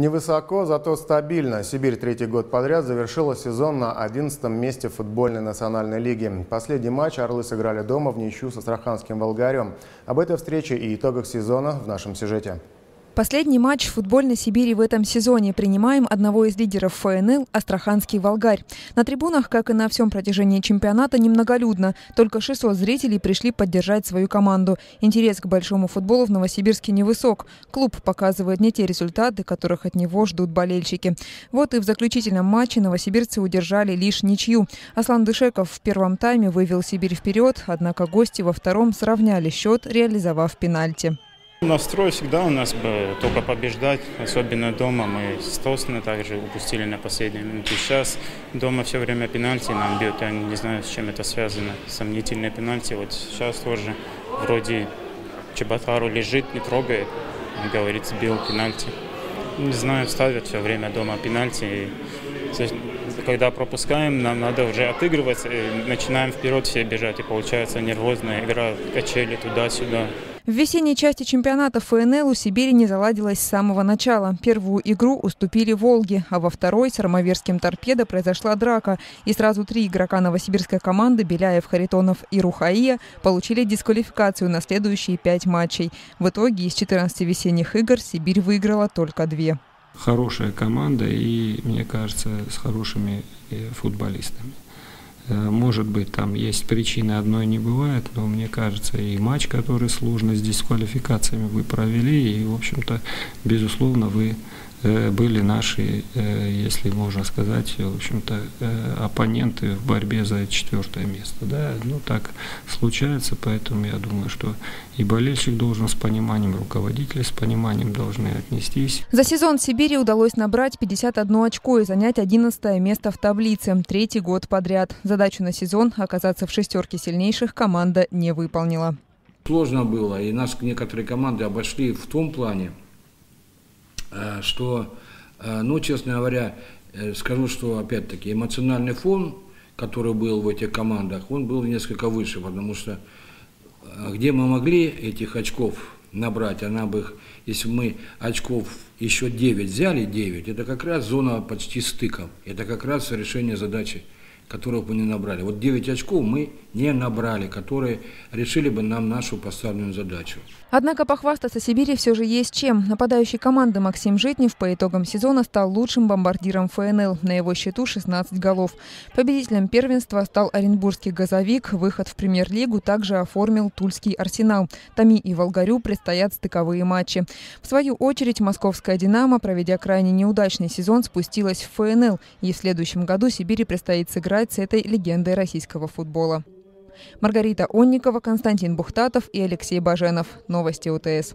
Невысоко, зато стабильно. Сибирь третий год подряд завершила сезон на 11 месте футбольной национальной лиги. Последний матч «Орлы» сыграли дома в ничью с Астраханским «Волгарем». Об этой встрече и итогах сезона в нашем сюжете. Последний матч футбольной Сибири в этом сезоне принимаем одного из лидеров ФНЛ – Астраханский «Волгарь». На трибунах, как и на всем протяжении чемпионата, немноголюдно. Только 600 зрителей пришли поддержать свою команду. Интерес к большому футболу в Новосибирске невысок. Клуб показывает не те результаты, которых от него ждут болельщики. Вот и в заключительном матче новосибирцы удержали лишь ничью. Аслан Дышеков в первом тайме вывел Сибирь вперед, однако гости во втором сравняли счет, реализовав пенальти. Настрой всегда у нас был только побеждать, особенно дома. Мы с Тосна также упустили на последней минуте. Сейчас дома все время пенальти нам бьют. Я не знаю, с чем это связано. Сомнительные пенальти. Вот сейчас тоже вроде Чеботару лежит, не трогает. Говорит, сбил пенальти. Не знаю, ставят все время дома пенальти. Когда пропускаем, нам надо уже отыгрываться. Начинаем вперед все бежать. И получается нервозная игра, качели туда-сюда. В весенней части чемпионата ФНЛ у Сибири не заладилось с самого начала. Первую игру уступили «Волги», а во второй с армавирским «Торпедо» произошла драка. И сразу три игрока новосибирской команды Беляев, Харитонов и Рухаия получили дисквалификацию на следующие пять матчей. В итоге из 14 весенних игр Сибирь выиграла только две. Хорошая команда и, мне кажется, с хорошими э, футболистами. Э, может быть, там есть причины, одной не бывает, но мне кажется, и матч, который сложно с дисквалификациями вы провели, и, в общем-то, безусловно, вы были наши, э, если можно сказать, в общем-то, э, оппоненты в борьбе за четвертое место. Да? Ну, так случается, поэтому я думаю, что и болельщик должен с пониманием, руководители с пониманием должны отнестись. За сезон в Сибири удалось набрать 51 очко и занять 11 место в таблице. Третий год подряд. Задачу на сезон оказаться в шестерке сильнейших команда не выполнила. Сложно было, и нас некоторые команды обошли в том плане, Э, что, э, ну, честно говоря, э, скажу, что, опять-таки, эмоциональный фон, который был в этих командах, он был несколько выше, потому что где мы могли этих очков набрать, она бы их, если мы очков еще 9 взяли, 9, это как раз зона почти стыков, это как раз решение задачи которых мы не набрали. Вот 9 очков мы не набрали, которые решили бы нам нашу поставленную задачу. Однако похвастаться Сибири все же есть чем. Нападающий команды Максим Житнев по итогам сезона стал лучшим бомбардиром ФНЛ. На его счету 16 голов. Победителем первенства стал Оренбургский «Газовик». Выход в премьер-лигу также оформил Тульский «Арсенал». Томи и Волгарю предстоят стыковые матчи. В свою очередь московская «Динамо», проведя крайне неудачный сезон, спустилась в ФНЛ. И в следующем году Сибири предстоит сыграть играть с этой легендой российского футбола. Маргарита Онникова, Константин Бухтатов и Алексей Баженов. Новости УТС.